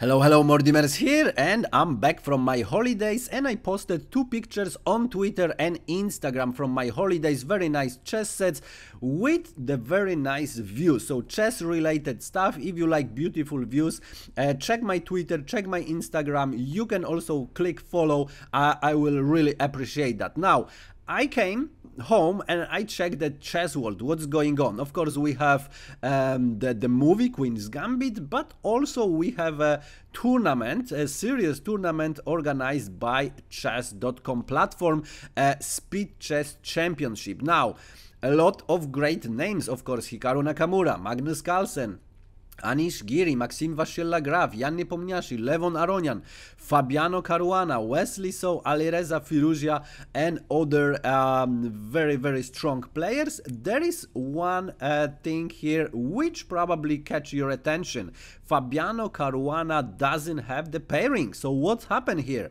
Hello, hello, Mordimers here, and I'm back from my holidays. And I posted two pictures on Twitter and Instagram from my holidays. Very nice chess sets with the very nice views. So, chess related stuff. If you like beautiful views, uh, check my Twitter, check my Instagram. You can also click follow. Uh, I will really appreciate that. Now, I came home and I checked the chess world, what's going on. Of course, we have um, the, the movie Queen's Gambit, but also we have a tournament, a serious tournament organized by chess.com platform, a Speed Chess Championship. Now, a lot of great names, of course, Hikaru Nakamura, Magnus Carlsen, Anish Giri, Maxim Vachier-Lagrave, Jan Nepomniachtchi, Levon Aronian, Fabiano Caruana, Wesley So, Alireza Firouzja and other um, very very strong players. There is one uh, thing here which probably catch your attention. Fabiano Caruana doesn't have the pairing. So what's happened here?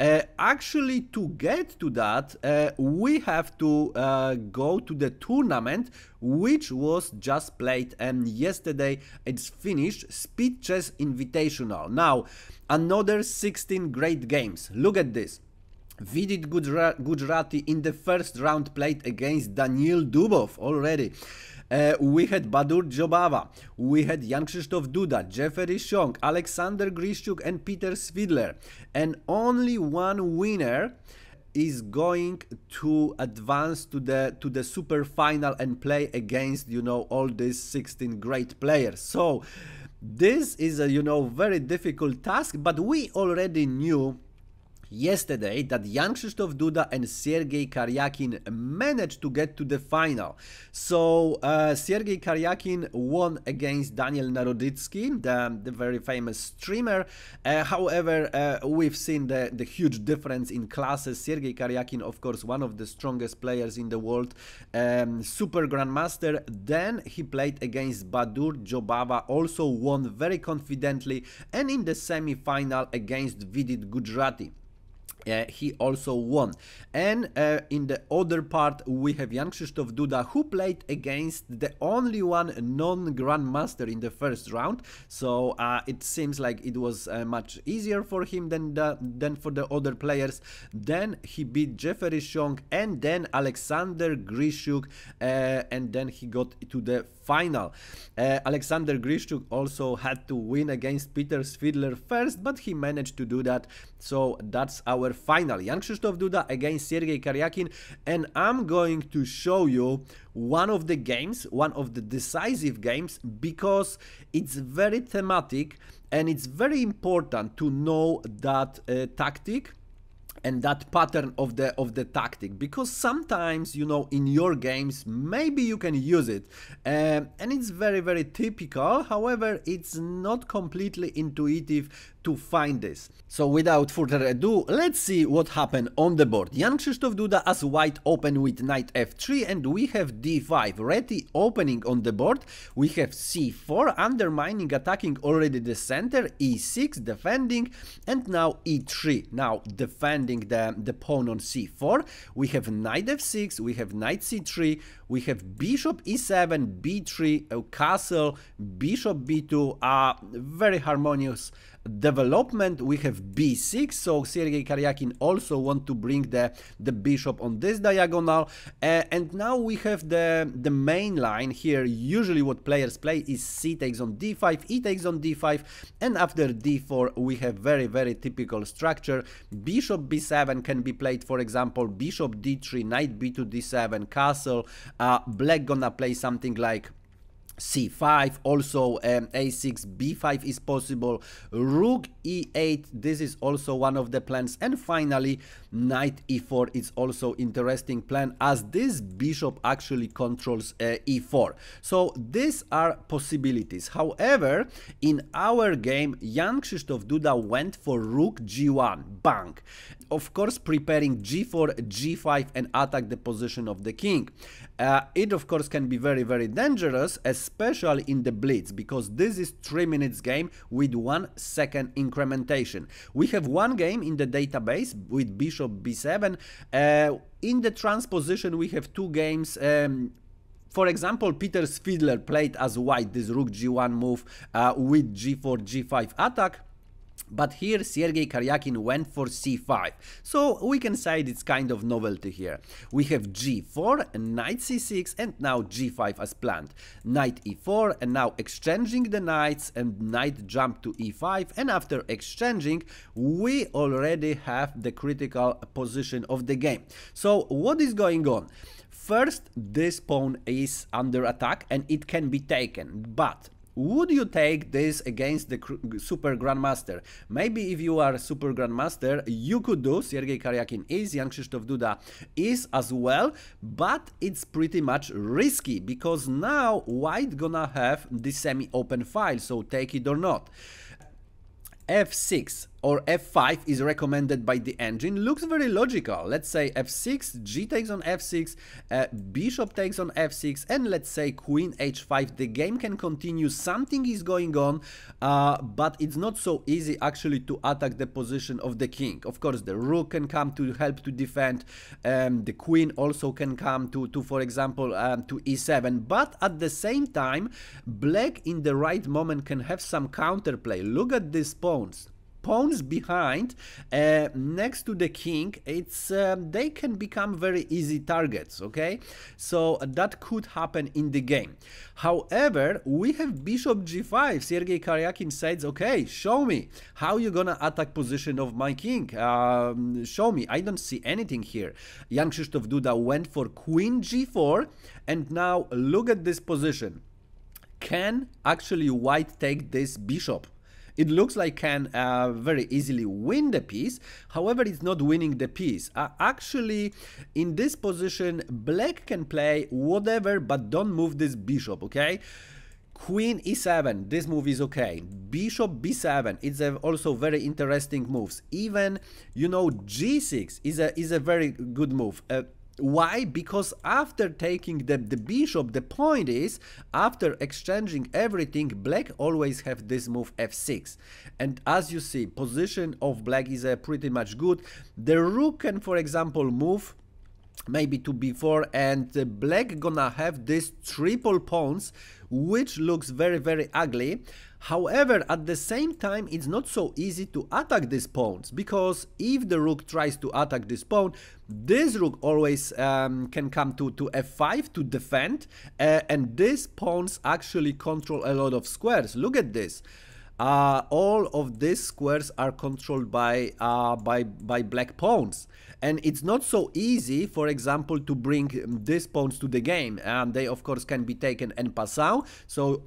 Uh, actually to get to that uh, we have to uh, go to the tournament which was just played and yesterday it's finished Speed Chess Invitational. Now another 16 great games. Look at this. Vidit Gujrathi in the first round played against Daniil Dubov already. Uh, we had Baadur Jobava, we had Jan Krzysztof Duda, Jeffery Xiong, Alexander Grischuk and Peter Svidler. And only one winner is going to advance to the to the super final and play against you know all these 16 great players. So this is a you know very difficult task but we already knew yesterday that Jan Krzysztof Duda and Sergey Karjakin managed to get to the final. So uh, Sergey Karjakin won against Daniel Naroditsky, the, the very famous streamer. Uh, however, uh, we've seen the, the huge difference in classes. Sergey Karjakin, of course, one of the strongest players in the world, um, super grandmaster. Then he played against Baadur Jobava, also won very confidently, and in the semi-final against Vidit Gujrathi. Uh, he also won. And uh, in the other part, we have Jan Krzysztof Duda, who played against the only one non-grandmaster in the first round. So uh, it seems like it was uh, much easier for him than the, than for the other players. Then he beat Jeffery Xiong and then Alexander Grischuk, uh, and then he got to the final. Uh, Alexander Grischuk also had to win against Peter Svidler first, but he managed to do that. So that's our final. Jan Krzysztof Duda against Sergey Karjakin. And I'm going to show you one of the games, one of the decisive games, because it's very thematic and it's very important to know that uh, tactic and that pattern of the of the tactic because sometimes you know in your games maybe you can use it um, and it's very very typical however it's not completely intuitive to find this. So without further ado, let's see what happened on the board. Jan Krzysztof Duda as white open with knight f3 and we have d5 Réti opening on the board. We have c4 undermining attacking already the center, e6 defending and now e3. Now defending the, the pawn on c4. We have knight f6, we have knight c3, we have bishop e7, b3, castle, bishop b2, uh, very harmonious development we have b6 so Sergey Karjakin also want to bring the the bishop on this diagonal. Uh, and now we have the the main line here. Usually what players play is c takes on d5 e takes on d5 and after d4 we have very very typical structure. Bishop b7 can be played for example bishop d3 knight b2 d7 castle. Uh, black gonna play something like c5 also um, a6 b5 is possible. Rook e8 this is also one of the plans. And finally knight e4 is also interesting plan as this bishop actually controls uh, e4 so these are possibilities. However in our game Jan Krzysztof Duda went for rook g1 bang! Of course preparing g4 g5 and attack the position of the king uh, it of course can be very very dangerous especially in the blitz because this is 3 minutes game with 1 second incrementation. We have one game in the database with bishop b7. Uh, in the transposition we have two games um, for example, Peter Svidler played as white this rook g1 move uh, with g4, g5 attack But here Sergey Karjakin went for c5, so we can say it's kind of novelty here. We have g4, knight c6 and now g5 as planned. Knight e4 and now exchanging the knights and knight jump to e5 and after exchanging we already have the critical position of the game. So what is going on? First, this pawn is under attack and it can be taken, but would you take this against the Super Grandmaster? Maybe if you are Super Grandmaster, you could do, Sergey Karjakin is, Jan Krzysztof Duda is as well, but it's pretty much risky, because now White gonna have the semi-open file, so take it or not f6 or f5 is recommended by the engine looks very logical. Let's say f6, g takes on f6, uh, bishop takes on f6, and let's say queen h5. The game can continue, something is going on, uh, but it's not so easy actually to attack the position of the king. Of course, the rook can come to help to defend, um, the queen also can come to, to for example, um, to e7, but at the same time, black in the right moment can have some counterplay. Look at these pawns pawns behind uh, next to the king it's um, they can become very easy targets okay? So that could happen in the game. However we have bishop g5 sergey karjakin says okay show me how you're gonna attack position of my king. Um, show me. I don't see anything here. Jan krzysztof duda went for queen g4 and now look at this position. Can actually white take this bishop it looks like can uh, very easily win the piece, however it's not winning the piece. Uh, actually, in this position, black can play whatever, but don't move this bishop, okay? Queen e7, this move is okay. Bishop b7, it's a also very interesting moves. Even, you know, g6 is a, is a very good move. Uh, why? Because after taking the, the bishop, the point is, after exchanging everything, black always have this move f6. And as you see, position of black is uh, pretty much good. The rook can, for example, move maybe to b4 and black gonna have this triple pawns which looks very very ugly. However at the same time it's not so easy to attack these pawns because if the rook tries to attack this pawn this rook always um, can come to, to f5 to defend uh, and these pawns actually control a lot of squares. Look at this uh, all of these squares are controlled by uh, by by black pawns. And it's not so easy for example to bring these pawns to the game. And they of course can be taken en passant so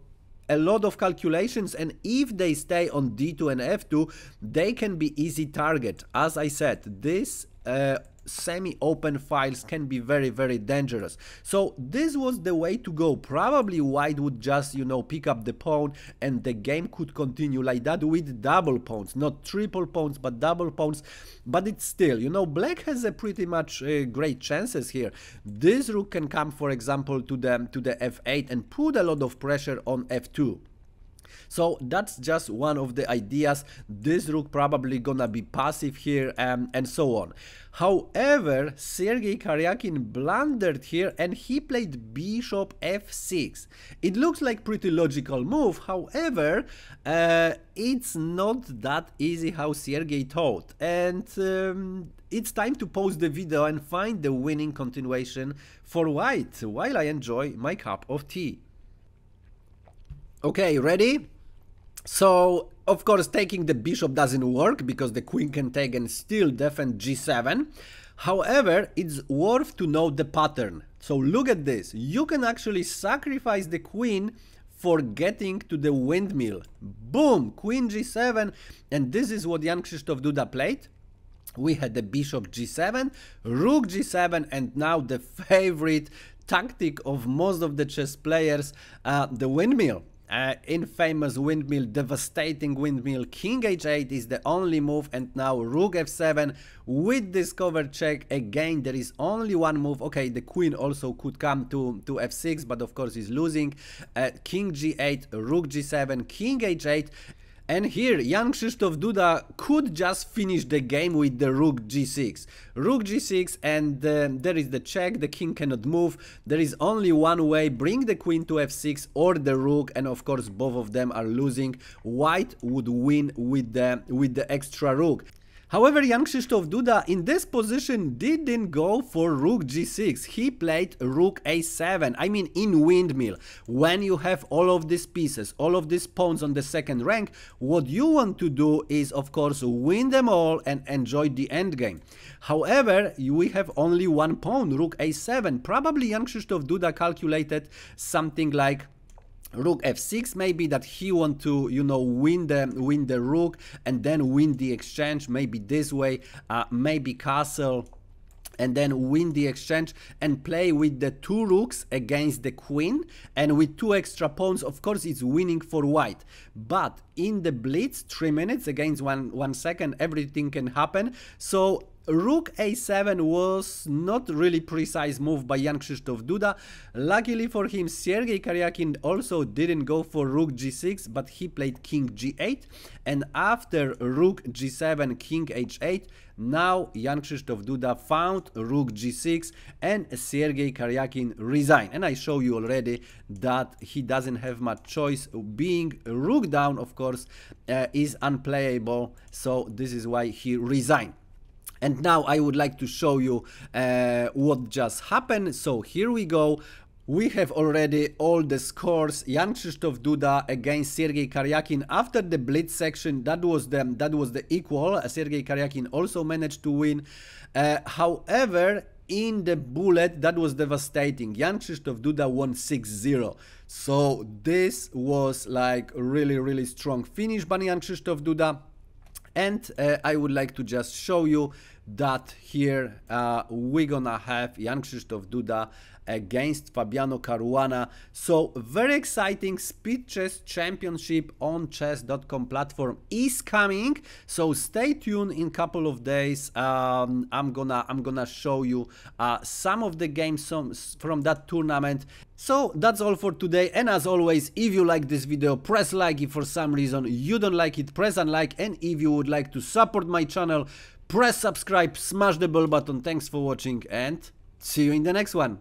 a lot of calculations and if they stay on d2 and f2 they can be easy target. As i said this uh, semi-open files can be very very dangerous. So this was the way to go. Probably white would just you know pick up the pawn and the game could continue like that with double pawns. Not triple pawns but double pawns. But it's still you know black has a pretty much uh, great chances here. This rook can come for example to the to the f8 and put a lot of pressure on f2 so that's just one of the ideas. This rook probably gonna be passive here um, and so on. However, Sergey Karjakin blundered here and he played bishop f6. It looks like pretty logical move, however, uh, it's not that easy how Sergey thought. And um, it's time to pause the video and find the winning continuation for white while I enjoy my cup of tea. Okay, ready? So, of course, taking the bishop doesn't work because the queen can take and still defend g7. However, it's worth to know the pattern. So look at this. You can actually sacrifice the queen for getting to the windmill. Boom! Queen g7. And this is what Jan Krzysztof Duda played. We had the bishop g7, rook g7, and now the favorite tactic of most of the chess players, uh, the windmill uh, infamous windmill, devastating windmill, king h8 is the only move and now rook f7 with discover check. Again there is only one move. Okay the queen also could come to to f6 but of course he's losing. Uh, king g8 rook g7 king h8 And here, Jan Krzysztof Duda could just finish the game with the rook g6. Rook g6 and uh, there is the check, the king cannot move. There is only one way, bring the queen to f6 or the rook and of course both of them are losing. White would win with the, with the extra rook. However, Jan Krzysztof Duda in this position didn't go for rook g6. He played rook a7. I mean, in windmill, when you have all of these pieces, all of these pawns on the second rank, what you want to do is, of course, win them all and enjoy the endgame. However, we have only one pawn, rook a7. Probably Jan Krzysztof Duda calculated something like rook f6 maybe that he want to you know win the win the rook and then win the exchange maybe this way uh, maybe castle and then win the exchange and play with the two rooks against the queen and with two extra pawns of course it's winning for white. But in the blitz three minutes against one one second everything can happen. So Rook a7 was not really precise move by Jan Krzysztof Duda. Luckily for him, Sergey Karjakin also didn't go for Rook g6, but he played King g8. And after Rook g7, King h8, now Jan Krzysztof Duda found Rook g6 and Sergey Karjakin resigned. And I show you already that he doesn't have much choice. Being Rook down, of course, uh, is unplayable. So this is why he resigned. And now I would like to show you uh, what just happened. So here we go. We have already all the scores. Jan Krzysztof Duda against Sergey Karjakin after the blitz section. That was the that was the equal. Sergey Karjakin also managed to win. Uh, however, in the bullet that was devastating. Jan Krzysztof Duda won 6-0. So this was like really really strong finish by Jan Krzysztof Duda. And uh, I would like to just show you that here uh, we're gonna have Jan Krzysztof Duda against Fabiano Caruana. So very exciting Speed Chess Championship on chess.com platform is coming. So stay tuned in couple of days. Um, I'm gonna I'm gonna show you uh, some of the games from that tournament. So that's all for today and as always if you like this video press like if for some reason you don't like it press unlike and if you would like to support my channel press subscribe smash the bell button. Thanks for watching and see you in the next one